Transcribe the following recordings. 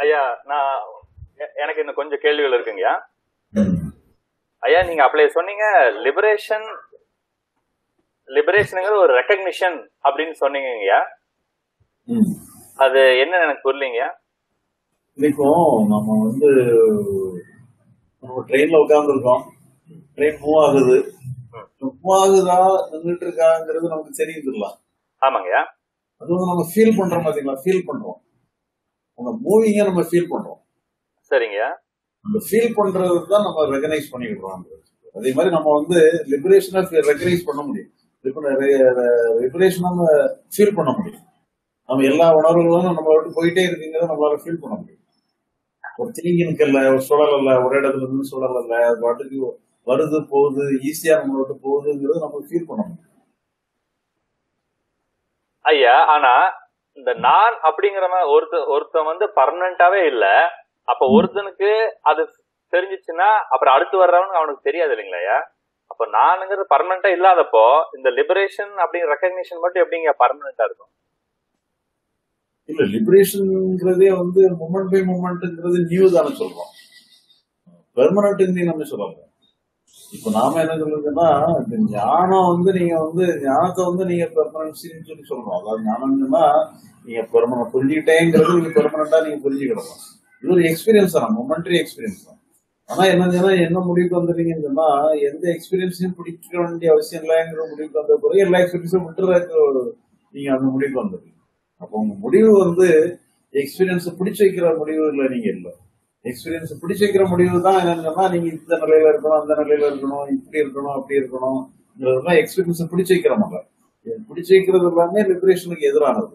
ஐயா நான் எனக்கு இன்னும் கொஞ்சம் கேள்விகள் இருக்குங்கய்யா. ஐயா நீங்க அப்படியே சொன்னீங்க லிபரேஷன் லிபரேஷனுங்கிறது ஒரு ரெக்கக்னிஷன் அப்படின்னு சொன்னீங்கய்யா ம். அது என்ன எனக்கு புரியலீங்கய்யா. இன்னைக்கும் நம்ம வந்து நம்ம ட்ரெயின்ல உட்கார்ந்துருக்கோம். ட்ரெயின் மூவ் ஆகுது. மூவ் ஆகுதா நின்றுட்டு இருக்காங்கிறது நமக்கு தெரியுதுல்ல ஆமாங்கய்யா. அது வந்து நம்ம ஃபீல் பண்றோம் பாத்தீங்களா ஃபீல் பண்றோம். அந்த மூவிங்க நம்ம ஃபீல் பண்றோம். சரிங்கய்யா அந்த ஃபீல் பண்றது தான் நம்ம ரெகனைஸ் பண்ணிக்கிடுறோம். அதே மாதிரி நம்ம வந்து லிபரேஷனை ரெகனைஸ் பண்ண முடியும். லிபரேஷன் நம்ம ஃபீல் பண்ண முடியும். நம்ம எல்லா உணர்வுகளும் நம்ம விட்டு போயிட்டே இருக்குங்கிறத நம்மளால ஃபீல் பண்ண முடியும். ஒரு திணிங்கினுக்கு இல்ல ஒரு சுழல் இல்ல ஒரு இடத்துல இருந்து சுழல் இல்ல பாட்டுக்கு வருது போகுது ஈஸியா நம்ம விட்டு போகுதுங்கிறது நம்ம ஃபீல் பண்ண முடியும். ஐயா ஆனா இந்த நான் அப்படிங்கிற ஒருத்த ஒருத்தன் வந்து பர்மனண்டாவே இல்ல. அப்ப ஒருத்தனுக்கு அது தெரிஞ்சிச்சுன்னா அப்புறம் அடுத்து வர்றவனுக்கு அவனுக்கு தெரியாது இல்லைங்களா அப்ப நானுங்கிறது பர்மனண்டா இல்லாதப்போ இந்த லிபரேஷன் அப்படிங்கிற ரெக்கக்னிஷன் மட்டும் எப்படிங்க பர்மனண்டா இருக்கும்? இல்ல லிபரேஷன்ங்கிறதே வந்து மூமெண்ட் பை மூமெண்ட்ங்கிறது நியூ தானே சொல்றோம். பெர்மனன்ட் நம்ம சொல்லலாம் இப்ப நாம என்ன சொல்றதுன்னா இந்த ஞானம் வந்து நீங்க வந்து ஞானத்தை வந்து நீங்க பெர்மனன்சின்னு சொல்லி சொல்றோம். அதாவது ஞானம்னா நீங்க பெர்மனன் புரிஞ்சுக்கிட்டேங்கிறது நீங்க பெர்மனண்டா நீங்க புரிஞ்சுக்கிடணும் இது ஒரு எக்ஸ்பீரியன்ஸ் தான் மொமெண்டரி எக்ஸ்பீரியன்ஸ் தான். ஆனா என்ன என்ன முடிவுக்கு வந்துட்டீங்கன்னு சொன்னா எந்த எக்ஸ்பீரியன்ஸையும் பிடிக்க வேண்டிய அவசியம் இல்லைங்கிற முடிவுக்கு வந்த பிறகு எல்லா எக்ஸ்பீரியன்ஸும் விட்டுறதுக்கு நீங்க அந்த முடிவுக்கு வந்துடுங்க அப்போ உங்க முடிவு வந்து எக்ஸ்பீரியன்ஸ் பிடிச்சு வைக்கிற முடிவு இல்லை நீங்க இல்லை. எக்ஸ்பீரியன்ஸ் பிடிச்சிக்கிற முடிவு தான் என்னன்னா நீங்க இந்த நிலையில இருக்கணும் அந்த நிலையில இருக்கணும் இப்படி இருக்கணும் அப்படி இருக்கணும்ங்கிறதுலாம் எக்ஸ்பீரியன்ஸ் பிடிச்சு வைக்கிற மாதிரி பிடிச்சு வைக்கிறது எல்லாமே லிபரேஷனுக்கு எதிரானது.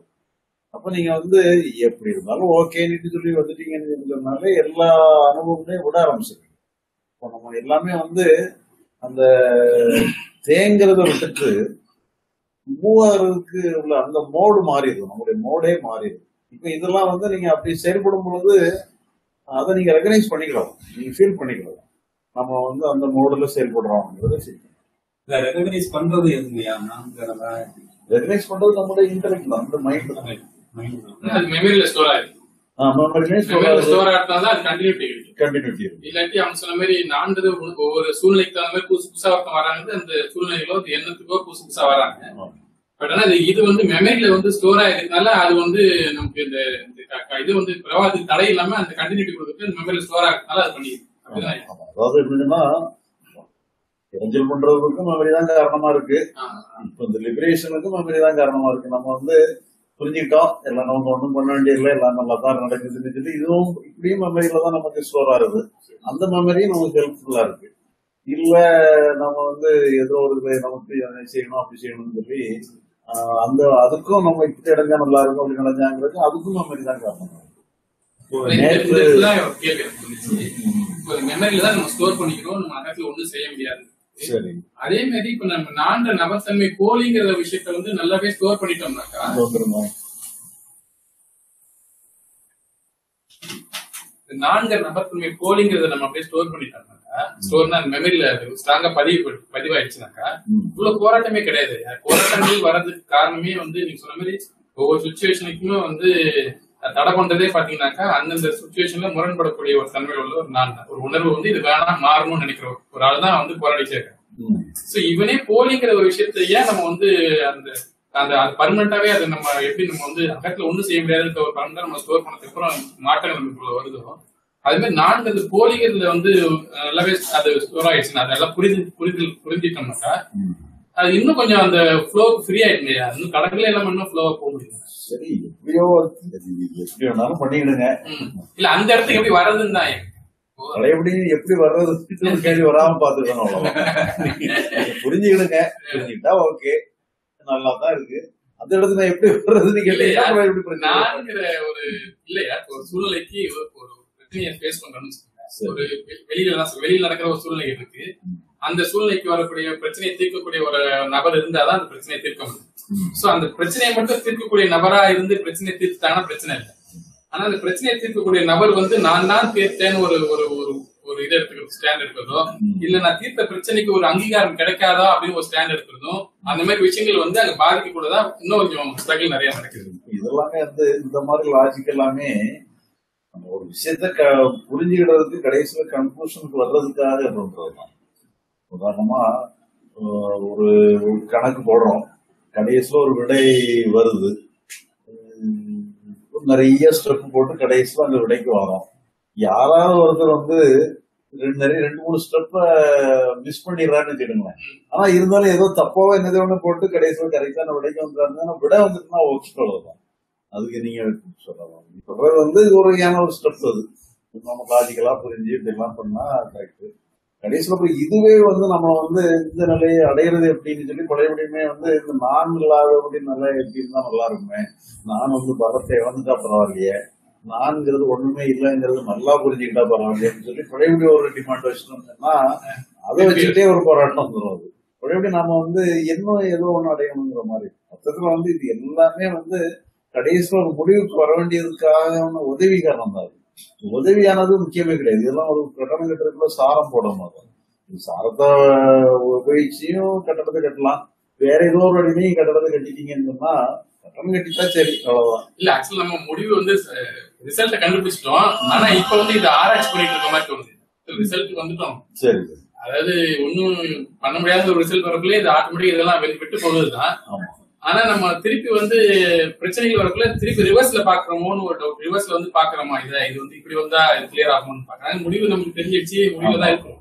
அப்ப நீங்க வந்து எப்படி இருந்தாலும் ஓகேன்னு சொல்லி வந்துட்டீங்கன்னு எல்லா அனுபவங்களையும் விட ஆரம்பிச்சிருக்கு இப்போ நம்ம எல்லாமே வந்து அந்த தேங்கிறத விட்டுட்டு மூவாருக்கு உள்ள அந்த மோடு மாறிடுது. நம்மளுடைய மோடே மாறிடுது. இப்ப இதெல்லாம் வந்து நீங்க அப்படி செயல்படும் பொழுது அதை நீங்க ரெகனைஸ் பண்ணிக்கலாம் நீங்க ஃபீல் பண்ணிக்கலாம் நம்ம வந்து அந்த மோடுல செயல்படுறோம்ங்கிறத ஃபீல் இதை ரெகனைஸ் பண்றது நான்கிறதா ரெகனைஸ் பண்றது நம்மளுடைய இன்டெலெக்ட் தான் அந்த மைண்ட் தான். அது மெமரியில ஸ்டோர் ஆயிருக்கு மெமரியில ஸ்டோர் ஆகிறதுனால தான் அது கண்டினியூட்டி இருக்கு. கண்டினியூட்டி இருக்கு. இல்லாட்டி அவங்க சொன்ன மாதிரி நான்கிறது ஒவ்வொரு- ஒவ்வொரு சூழ்நிலைக்கு தகுந்த மாதிரி புதுசு புதுசா ஒருத்தன் வராங்க அந்த சூழ்நிலைகளோ எண்ணத்துக்கோ புதுசு புதுசா வராங்க. பட் ஆனா இது வந்து மெமரியில வந்து ஸ்டோர் ஆயிருக்கனால அது வந்து நமக்கு இந்த இது வந்து பிரவாகத்துக்கு தடை இல்லாம அந்த கண்டினியூட்டி கொடுத்துட்டு மெமரியில ஸ்டோர் ஆகிறதுனால அது பண்ணிடுது. அதாவது எப்படின்னா மெமரி தான் காரணமா இருக்கு. இப்ப இந்த லிபரேஷனுக்கும் மெமரி தான் காரணமா இருக்கு. நம்ம வந்து புரிஞ்சுக்கிட்டோம் எல்லாம் நம்ம ஒண்ணும் பண்ண வேண்டியதில்லை எல்லாம் நல்லா தான் நடக்குதுன்னு சொல்லி இதுவும் இப்படியும் மெமரியில தான் நமக்கு ஸ்டோர் ஆகுது. அந்த மெமரியும் நமக்கு ஹெல்ப்ஃபுல்லா இருக்கு. இல்ல நம்ம வந்து ஏதோ ஒரு நமக்கு செய்யணும் அப்படி செய்யணும்னு சொல்லி அந்த அதுக்கும் நம்ம இப்படி அடைஞ்சா நல்லா இருக்கும் அப்படி அடைஞ்சாங்கிறது அதுக்கும் காரணம் நேற்று இந்த இதுதான் மெமரியில தான் நம்ம ஸ்டோர் பண்ணிக்கிறோம் நம்ம நேரத்துல ஒண்ணும் செய்ய முடியாது. சரி. அதே மாதிரி இப்ப நம்ம நான்கு நபர்த்தன்மை போலிங்கிற விஷயத்த வந்து நல்லாவே ஸ்டோர் பண்ணிட்டோம்னாக்கா அது வந்துருந்தோம் இந்த நான்கு நபர்த்தன்மை போலிங்கிறத நம்ம அப்படியே ஸ்டோர் பண்ணிட்டோம்னாக்கா ஸ்டோர்னா மெமரியில ஸ்ட்ராங்கா பதிவு பதிவாயிடுச்சுனாக்கா. இவ்வளவு போராட்டமே கிடையாது போராட்டங்கள் வர்றதுக்கு காரணமே வந்து நீங்க சொன்ன மாதிரி ஒவ்வொரு சுச்சுவேஷனுக்குமே வந்து தடை பண்றதே பாத்தீங்கன்னாக்கா அந்தந்த சுச்சுவேஷன்ல முரண்படக்கூடிய ஒரு தன்மை உள்ள ஒரு நான். ஒரு உணர்வு வந்து இது வேணாம் மாறணும்னு நினைக்கிற ஒரு ஆள் தான் வந்து ம். சோ இவனே போலிங்கிற ஒரு விஷயத்த ஏன் நம்ம வந்து அந்த அந்த அது பர்மனண்டாவே அதை நம்ம எப்படி நம்ம வந்து அகத்துல ஒண்ணும் செய்ய முடியாதுன்ற ஒரு பர்மனண்டா நம்ம ஸ்டோர் பண்ணதுக்கு அப்புறம் மாற்றங்கள் நமக்குள்ள வருதோ அது மாதிரி நான்கு போலிங்கிறதுல வந்து நல்லாவே அது ஸ்டோர் ஆயிடுச்சு அதெல்லாம் புரிஞ்சு புரிதல் புரிஞ்சிட்டோம்னாக்கா. அது இன்னும் கொஞ்சம் அந்த ஃப்ளோ ஃப்ரீ ஆயிடும். இல்லையா இன்னும் கடற்கரை எல்லாம் இன்னும் ஃப்ளோவா போக முடியும்? சரி எப்படியோ எப்படி வேணாலும் பண்ணிக்கிடுங்க ம். இல்ல அந்த இடத்துக்கு எப்படி வர்றதுன்னு தான். பழையபடி எப்படி வர்றது? கேள்வி வராம பாத்துக்கணும் அவ்வளவுதான். நீங்க புரிஞ்சுக்கிடுங்க. புரிஞ்சுக்கிட்டா ஓகே நல்லா தான் இருக்கு. அந்த இடத்துல எப்படி வர்றதுன்னு? கேட்டீங்கன்னா எப்படி ஒரு இல்லையா? ஒரு சூழ்நிலைக்கு ஒரு பிரச்சனையை ஃபேஸ் பண்றோம்னு வச்சுக்கோங்க. ஒரு வெளியில தான் வெளியில நடக்கிற ஒரு சூழ்நிலை இருக்கு. அந்த சூழ்நிலைக்கு வரக்கூடிய பிரச்சனையை தீர்க்கக்கூடிய ஒரு நபர் இருந்தாதான் அந்த பிரச்சனையை தீர்க்க முடியும். சோ அந்த பிரச்சனையை மட்டும் தீர்க்கக்கூடிய நபரா இருந்து பிரச்சனையை தீர்த்துட்டாங்கன்னா பிரச்சனை இல்லை. ஆனா அந்த பிரச்சனையை தீர்க்கக்கூடிய நபர் வந்து நான் தான் தீர்த்தேன்னு ஒரு ஒரு ஒரு ஒரு இதை எடுத்துக்கிறது ஸ்டாண்ட் எடுக்கிறதோ இல்ல நான் தீர்த்த பிரச்சனைக்கு ஒரு அங்கீகாரம் கிடைக்காதா அப்படின்னு ஒரு ஸ்டாண்ட் எடுக்கிறதும் அந்த மாதிரி விஷயங்கள் வந்து அங்க பாதிக்க கூடதான் இன்னும் கொஞ்சம் ஸ்ட்ரகிள் நிறைய நடக்குது. இதெல்லாமே வந்து இந்த மாதிரி லாஜிக் எல்லாமே ஒரு விஷயத்த க புரிஞ்சுக்கிடுறதுக்கு கடைசியில் கன்க்ளூஷனுக்கு வர்றதுக்காக பண்றதுதான் உதாரணமா ஒரு கணக்கு போடுறோம். கடைசியில் ஒரு விடை வருது. நிறைய ஸ்டெப் போட்டு கடைசியில் அந்த விடைக்கு வரோம் யாராவது ஒருத்தர் வந்து ரெண்டு நிறைய ரெண்டு மூணு ஸ்டெப்ப மிஸ் பண்ணிடுறான்னு வச்சுக்கோங்களேன். ஆனா இருந்தாலும் ஏதோ தப்பாவோ என்னதோ ஒண்ணு போட்டு கடைசியில் கரெக்டான விடைக்கு வந்துடுறாங்க விடை வந்துட்டுனா ஓகே அவ்வளவுதான் அதுக்கு நீங்க சொல்லலாம். சொல்றது வந்து ஒரு ஏன ஒரு ஸ்டெப் அது. நம்ம லாஜிக்கலா புரிஞ்சு இப்படிலாம் பண்ணா கரெக்ட் கடைசியில் அப்புறம் இதுவே வந்து நம்ம வந்து இந்த நிலையை அடையிறது எப்படின்னு சொல்லி பழையபடியுமே வந்து இந்த நான் இல்லாதபடி நிலை எப்படி இருந்தா நல்லா இருக்குமே. நான் வந்து பலத்தை இழந்துட்டா பரவாயில்லையே. நான்கிறது ஒண்ணுமே இல்லைங்கிறது நல்லா புரிஞ்சுக்கிட்டா பரவாயில்லையேன்னு சொல்லி பழையபடி ஒரு டிமாண்ட் வச்சுட்டோம்னா அதை வச்சுக்கிட்டே ஒரு போராட்டம் வந்துடும் அது. பழையபடி நாம வந்து என்ன ஏதோ ஒன்று அடையணுங்கிற மாதிரி. மொத்தத்துல வந்து இது எல்லாமே வந்து கடைசியில் ஒரு முடிவுக்கு வர வேண்டியதுக்கான உதவிகரணம் தான். உதவியானது முக்கியமே கிடையாது. இதெல்லாம் ஒரு கட்டணம் கட்டுறதுக்குள்ள சாரம் போடணும் அது. சாரத்தை உபயோகிச்சியும் கட்டடத்தை கட்டலாம். வேற ஏதோ ஒரு அடிமையும் கட்டடத்தை கட்டிட்டீங்கன்னு சொன்னா கட்டணம் கட்டிட்டா சரி அவ்வளவுதான். இல்ல ஆக்சுவலா நம்ம முடிவு வந்து ரிசல்ட்ட கண்டுபிடிச்சிட்டோம். ஆனா இப்ப வந்து இது ஆராய்ச்சி பண்ணிட்டு இருக்க மாதிரி தோணுது. ரிசல்ட் வந்துட்டோம். சரி அதாவது ஒன்னும் பண்ண முடியாத ஒரு ரிசல்ட் வரக்குள்ளே இது ஆட்டோமேட்டிக் இதெல்லாம் வெளி- விட்டு போகுதுதான். ஆமா. ஆனா நம்ம திருப்பி வந்து பிரச்சனைகள் வரக்குள்ள திருப்பி ரிவர்ஸ்ல பாக்குறோமோன்னு ஒரு டவுட் ரிவர்ஸ்ல வந்து பாக்குறோமா? இத இது வந்து இப்படி வந்தா இது கிளியர் ஆகும்னு பாக்குறாங்க முடிவு நமக்கு தெரிஞ்சிடுச்சு முடிவுல தான் இருக்கும்.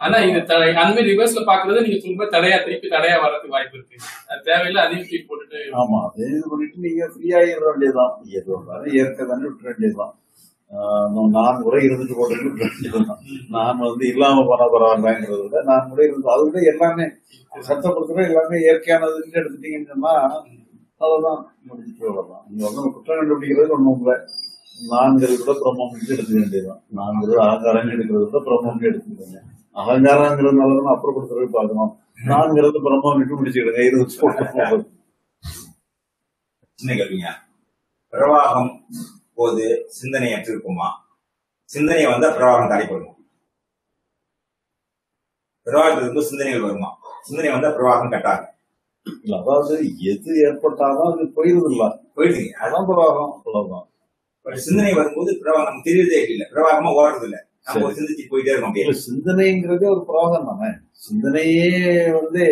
ஆனா இது தடை அந்த மாதிரி ரிவர்ஸ்ல பாக்குறது நீங்க திரும்ப தடையா திருப்பி தடையா வர்றதுக்கு வாய்ப்பு இருக்கு. அது தேவையில்லை அதையும் தூக்கி போட்டுட்டு ஆமா அது பண்ணிட்டு நீங்க ஃப்ரீ ஆகிட வேண்டியதுதான். ஏற்க வந்தாலும் தானே விட்டுற வேண்டியதுதான். நான் முறை இருந்துட்டு போட்டு நான் வந்து இல்லாம போனா பரவாயில்லங்கிறத விட நான் முறை இருந்து அதை விட எல்லாமே சட்டப்படுத்துற எல்லாமே இயற்கையானதுன்னு எடுத்துட்டீங்கன்னு சொன்னா அவ்வளவுதான். முடிஞ்சிட்டு வரலாம் நீங்க வந்து குற்றம் கண்டுபிடிக்கிறது ஒண்ணும் இல்லை. நான்கிறது கூட பிரம்மம் எடுத்துக்க வேண்டியதுதான். நான்கிறது அகங்காரம் எடுக்கிறது கூட பிரம்மம் எடுத்துக்கிடுங்க அகங்காரங்கிறதுனால தான் அப்புறப்படுத்துறது பார்க்கணும். நான்கிறது பிரம்மம் விட்டு முடிச்சுக்கிடுங்க. இருபத்தி போட்டு சின்ன கேள்விங்க பிரவாகம். போது சிந்தனையற்று இருக்குமா சிந்தனை வந்தா பிரவாகம் தடைப்படுமா பிரவாகத்துல இருந்து சிந்தனைகள் வருமா? சிந்தனை வந்தா பிரவாகம் கட்டாது. அதாவது எது ஏற்பட்டாலும் அது போயிருது இல்ல போயிடுங்க அதான் பிரவாகம். ஒரு சிந்தனை வரும்போது பிரவாகம் நமக்கு தெரியறதே இல்ல. பிரவாகமா ஓடுறது இல்ல நம்ம சிந்திச்சு போயிட்டே இருக்கோம் சிந்தனைங்கிறதே ஒரு பிரவாகம் தானே. சிந்தனையே வந்து.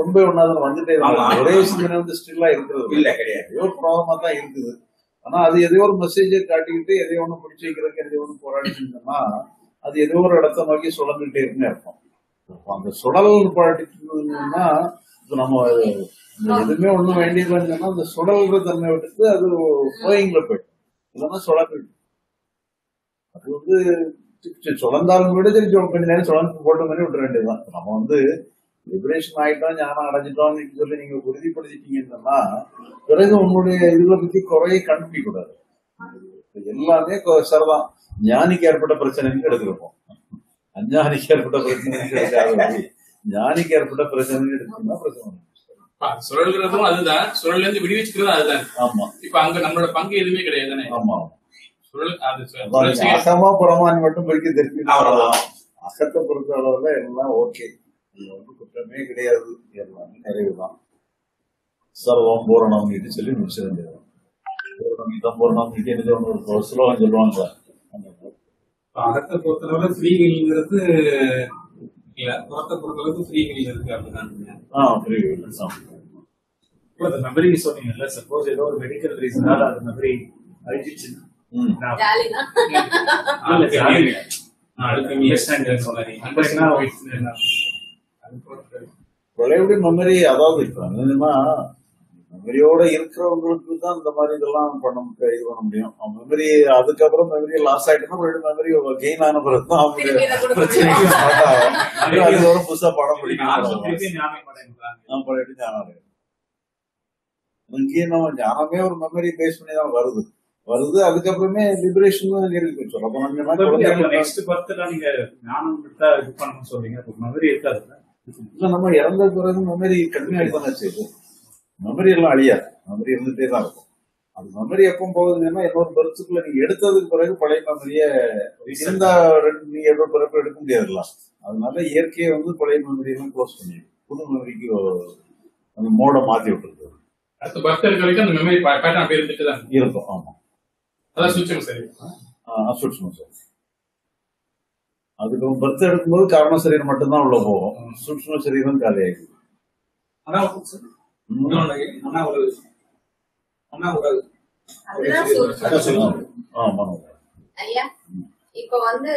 ரொம்ப ஒன்னாவது வந்துட்டே. ஒரே சிந்தனை வந்து ஸ்டில்லா இருக்கிறது. இல்ல கிடையாது. ஒரு பிரவாகமா தான் இருக்குது. ஆனா அது எதையோ ஒரு மெசேஜை காட்டிக்கிட்டு எதையோ ஒண்ணு பிடிச்சி வைக்கிறதுக்கு எதையோ ஒண்ணு போராடி செஞ்சோம்னா அது ஏதோ ஒரு இடத்த நோக்கி சுழந்துட்டே இருக்குன்னு அர்த்தம் அந்த சுழல் பாட்டினா இப்ப நம்ம எதுவுமே ஒண்ணும் வேண்டியதுன்னா அந்த சுழல்ற தன்மை விட்டுட்டு அது ஃப்ளோயிங்ல போயிடும். இல்லைன்னா சுழல் அது வந்து சுழந்தாலும் விட சரி கொஞ்ச நேரம் சுழந்து போட்ட மாதிரி விட்டுற வேண்டியதுதான். நம்ம வந்து லிபரேஷன் ஆயிட்டோம் ஞானம் அடைஞ்சிட்டோம்னு சொல்லி நீங்க உறுதிப்படுத்திட்டீங்கன்னா பிறகு உங்களுடைய இதுல பத்தி குறைய கண்டுபிடிக்க கூடாது. எல்லாமே சரிதான் ஞானிக்கு ஏற்பட்ட பிரச்சனைன்னு எடுத்துருப்போம் அஞ்ஞானிக்கு ஏற்பட்ட பிரச்சனைன்னு எடுக்காத ஞானிக்கு ஏற்பட்ட பிரச்சனைன்னு எடுத்தீங்கன்னா பிரச்சனை சுழல்றதும் அதுதான். சுழல்ல இருந்து விடுவிச்சுக்கிறதும் அதுதான். ஆமா. இப்ப அங்க நம்மளோட பங்கு எதுவுமே கிடையாது ஆமா. சுழல் அது அகமா புறமான்னு மட்டும் பிரிக்க தெரிஞ்சு. அகத்தை பொறுத்த அளவுல எல்லாம் ஓகே இது வந்து குற்றமே கிடையாது எல்லாமே நிறைவுதான் சர்வம் பூரணம் இது சொல்லி முடிச்சிட வேண்டியது பூரணம் இதம் பூரணம் இது என்னது ஒண்ணு ஒரு ஸ்லோகம் சொல்லுவாங்க. அந்த மாதிரி. அகத்தை பொறுத்தளவுல ஃப்ரீவில்ங்கிறது இல்ல புறத்தை பொறுத்தளவுக்கு ஃப்ரீவில் இருக்கு. அப்படிதான் ஆ ஆ. இப்போ அந்த மெமரி சொன்னீங்கல்ல சப்போஸ் ஏதோ ஒரு மெடிக்கல் ரீசனால அந்த மெமரி அழிஞ்சிச்சுன்னா? ம். நான் ஜாலினா இல்ல, ஜாலி இல்ல. அழுத்தம் Understand சொல்றீங்க. அப்ப என்ன ஆகும்? அது பொறுத்து. பழையபடி மெமரி அதாவது இப்ப என்னன்னா மெமரியோட இருக்கிறவங்களுக்கு தான் இந்த மாதிரி இதெல்லாம் பண்ண இது பண்ண முடியும். மெமரி அதுக்கப்புறம் மெமரி லாஸ் ஆயிட்டுன்னா மறுபடியும் மெமரி கெயின் ஆன பிறகு தான் அவங்க பிரச்சனைக்கு. அது ஒரு புதுசா படம் பிடிக்கும் திருப்பி ஞாபகம் பண்ணேன். நான் பழையபடி ஞானம். இங்கேயும் நம்ம ஞானமே ஒரு மெமரி பேஸ் பண்ணி தான் வருது. வருது அதுக்கப்புறமே லிபரேஷன் இருக்கு. சொல்ல போனா next birthல நீங்க ஞானம் விட்டா இது பண்ணணும்னு சொல்றீங்க. மெமரி இருக்காதுல்ல நம்ம இறந்த பிறகு மெமரி கண்டினியூ தானே செய்யுது மெமரி எல்லாம் அழியாது. மெமரி இருந்துட்டே தான் இருக்கும். அது மெமரி எப்போ போகுதுன்னா இன்னொரு பர்த்துக்குள்ள நீங்க எடுத்ததுக்கு பிறகு பழைய மெமரிய இருந்தா ரெண்டு நீ எவ்வளவு பிறப்பு எடுக்க முடியாதுல்ல அதனால இயற்கையை வந்து பழைய மெமரி எல்லாம் க்ளோஸ் பண்ணிடும். புது மெமரிக்கு அந்த மோட மாத்தி விட்டுருக்கு அடுத்த பர்த் இருக்க வரைக்கும் அந்த மெமரி பேட்டர்ன் அப்படியே இருந்துட்டு தான் இருக்கு. இருக்கும் ஆமா. அதான் சூச்சம் சரி. அசூட்சம சரீரம் அதுக்கு பர்த் எடுக்கும்போது காரண சரீரம் மட்டும்தான் உள்ள போகும். சூட்சம சரீரம் காலியாகும் இன்னொன்னு அண்ணா ஒரு சூட்சுமம். ஆமா. ஐயா இப்ப வந்து